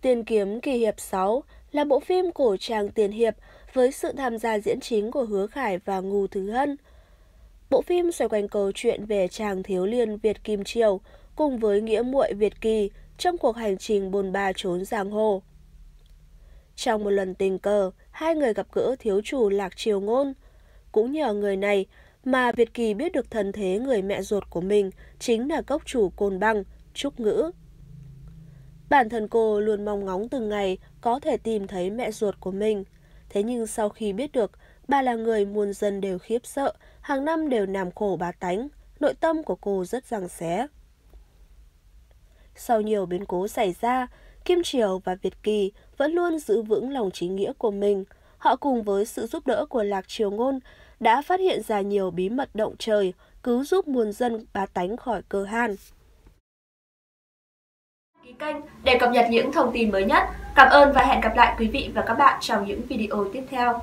Tiền kiếm kỳ hiệp 6 là bộ phim cổ trang tiền hiệp với sự tham gia diễn chính của Hứa Khải và Ngô Thứ Hân. Bộ phim xoay quanh câu chuyện về chàng thiếu liên Việt Kim Triều cùng với nghĩa muội Việt Kỳ trong cuộc hành trình bồn ba trốn giang hồ. Trong một lần tình cờ, hai người gặp gỡ thiếu chủ Lạc Triều Ngôn. Cũng nhờ người này mà Việt Kỳ biết được thân thế người mẹ ruột của mình chính là cốc chủ Côn Băng, Trúc Ngữ. Bản thân cô luôn mong ngóng từng ngày có thể tìm thấy mẹ ruột của mình. Thế nhưng sau khi biết được bà là người muôn dân đều khiếp sợ, hàng năm đều nằm khổ bà tánh, nội tâm của cô rất răng xé. Sau nhiều biến cố xảy ra, Kim Triều và Việt Kỳ vẫn luôn giữ vững lòng chính nghĩa của mình. Họ cùng với sự giúp đỡ của Lạc Triều Ngôn đã phát hiện ra nhiều bí mật động trời, cứu giúp muôn dân bá tánh khỏi cơ hàn. Ký kênh để cập nhật những thông tin mới nhất. Cảm ơn và hẹn gặp lại quý vị và các bạn trong những video tiếp theo.